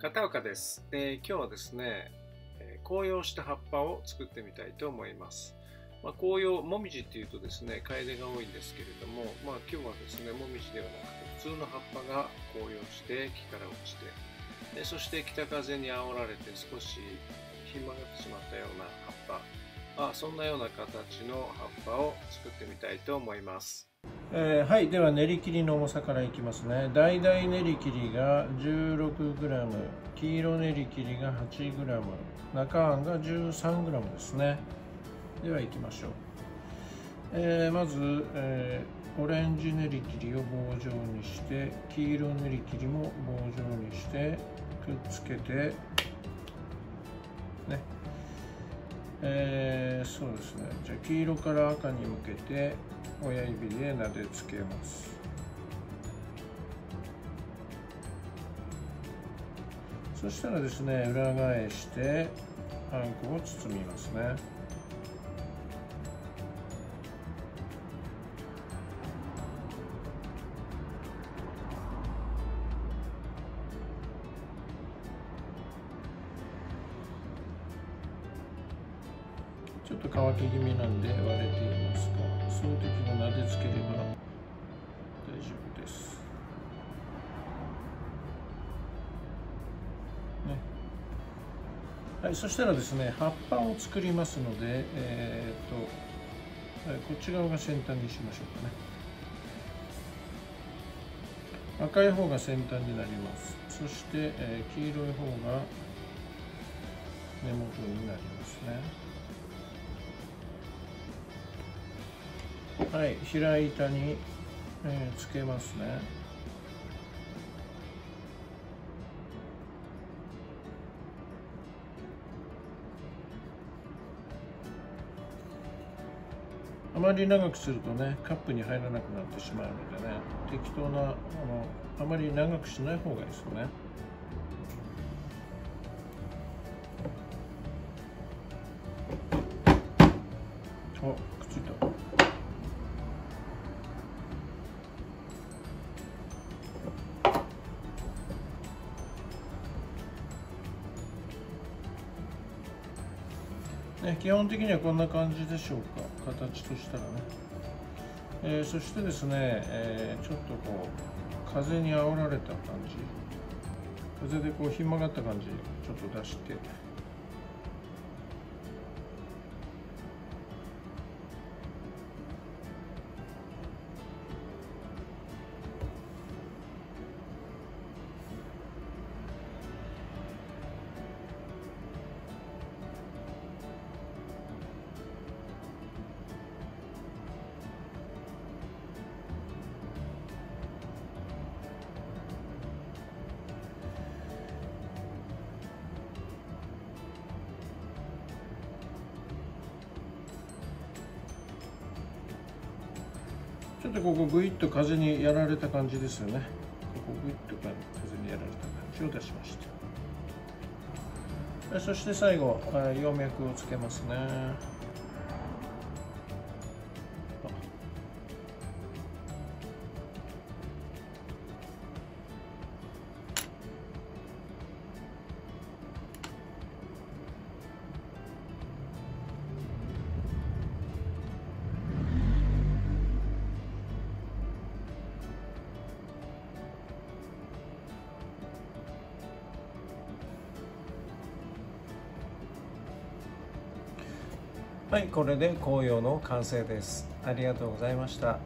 片岡です、えー、今日はですね、え、紅葉した葉っぱを作ってみたいと思います。まあ、紅葉、もみじっていうとですね、楓が多いんですけれども、まあ、今日はですね、もみじではなくて普通の葉っぱが紅葉して木から落ちて、でそして北風に煽られて少しひん曲がってしまったような葉っぱ、あそんなような形の葉っぱを作ってみたいと思います。えー、はいでは練り切りの重さからいきますね。大々練り切りが 16g 黄色練り切りが 8g 中あんが 13g ですね。ではいきましょう、えー、まず、えー、オレンジ練り切りを棒状にして黄色練り切りも棒状にしてくっつけてね。えー、そうですね。じゃあ黄色から赤に向けて親指で撫でつけます。そしたらですね裏返してあんこを包みますね。ちょっと乾き気味なんで割れていますがその時も撫でつければ大丈夫です。ね、はい、そしたらですね葉っぱを作りますので、えー、っとこっち側が先端にしましょうかね。赤い方が先端になりますそして、えー、黄色い方が根元になりますねはい平板に、えー、つけますね。あまり長くするとねカップに入らなくなってしまうのでね適当なあのあまり長くしない方がいいですよね。おくっついた。ね、基本的にはこんな感じでしょうか。形としたらね、えー、そしてですね、えー、ちょっとこう風にあおられた感じ。風でこうひん曲がった感じちょっと出して。ょっとここグイッと風にやられた感じですよね。ここグイッと風にやられた感じを出しました。そして最後葉脈をつけますね。はいこれで紅葉の完成です。ありがとうございました。